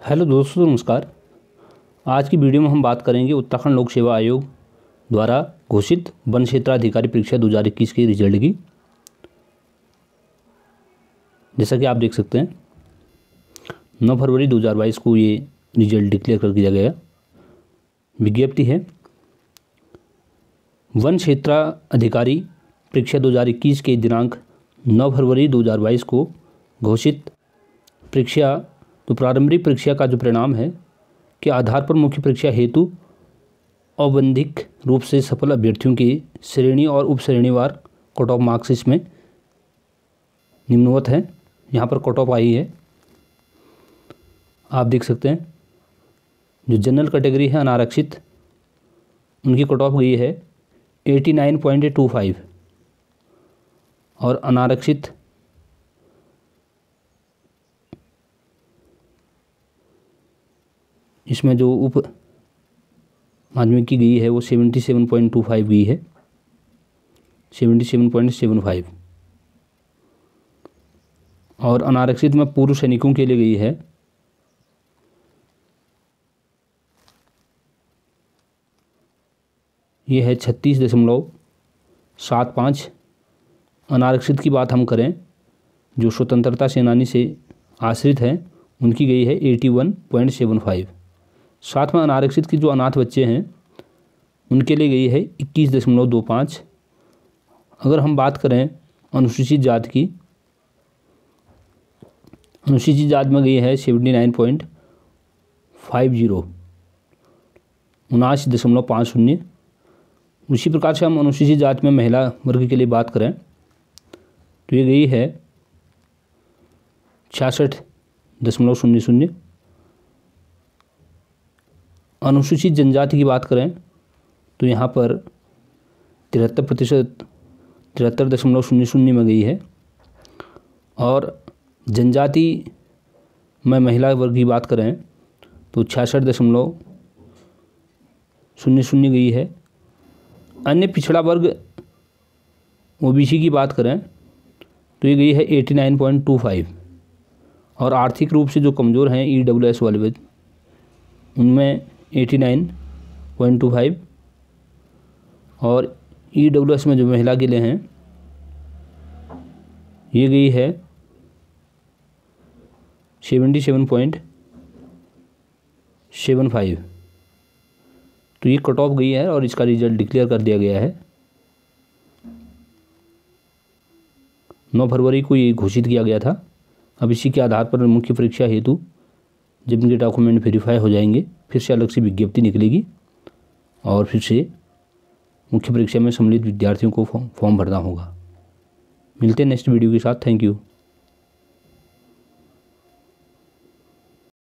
Hello दोस्तों नमस्कार। आज की वीडियो में हम बात करेंगे उत्तराखंड लोक सेवा आयोग द्वारा घोषित वन क्षेत्राधिकारी परीक्षा दो हज़ार इक्कीस के रिज़ल्ट की। जैसा कि आप देख सकते हैं, नौ फरवरी दो हज़ार बाईस को ये रिज़ल्ट डिक्लेयर कर दिया गया। विज्ञप्ति है, वन क्षेत्राधिकारी परीक्षा दो हज़ार इक्कीस के दिनांक नौ फरवरी दो हज़ार बाईस को घोषित परीक्षा तो प्रारंभिक परीक्षा का जो परिणाम है के आधार पर मुख्य परीक्षा हेतु औबंधिक रूप से सफल अभ्यर्थियों की श्रेणी और उप श्रेणीवार कट ऑफ़ मार्क्स इसमें निम्नवत है। यहाँ पर कट ऑफ़ आई है। आप देख सकते हैं, जो जनरल कैटेगरी है अनारक्षित, उनकी कट ऑफ़ गई है eighty nine point two five और अनारक्षित इसमें जो उप माध्यमिक की गई है, वो seventy seven point two five गई है। Seventy seven point seven five. और अनारक्षित में पूर्व सैनिकों के लिए गई है। ये है छत्तीस दशमलव सात पाँच। अनारक्षित की बात हम करें, जो स्वतंत्रता सेनानी से आश्रित हैं, उनकी गई है eighty one point seven five. साथ में अनारक्षित की जो अनाथ बच्चे हैं, उनके लिए गई है इक्कीस दशमलव दो पाँच। अगर हम बात करें अनुसूचित जात की, अनुसूचित जात में गई है seventy nine point five zero. उनासी दशमलव पाँच शून्य। उसी प्रकार से हम अनुसूचित जात में महिला वर्ग के लिए बात करें तो ये गई है छियासठ दशमलव शून्य शून्य। अनुसूचित जनजाति की बात करें तो यहाँ पर तिहत्तर प्रतिशत, तिहत्तर दशमलव शून्य शून्य में गई है। और जनजाति में महिला वर्ग की बात करें तो छियासठ दशमलव शून्य शून्य गई है। अन्य पिछड़ा वर्ग, ओबीसी की बात करें तो ये गई है eighty nine point two five. और आर्थिक रूप से जो कमज़ोर हैं ई डब्ल्यू एस वाले, उनमें eighty nine point two five और ई डब्ल्यू एस में जो महिला लिए हैं, ये गई है seventy seven point seven five. तो ये कट ऑफ़ गई है और इसका रिज़ल्ट डिक्लेयर कर दिया गया है। नौ फरवरी को ये घोषित किया गया था। अब इसी के आधार पर मुख्य परीक्षा हेतु जब इनके डॉक्यूमेंट वेरीफाई हो जाएँगे। फिर से अलग से विज्ञप्ति निकलेगी और फिर से मुख्य परीक्षा में सम्मिलित विद्यार्थियों को फॉर्म भरना होगा। मिलते हैं नेक्स्ट वीडियो के साथ। Thank you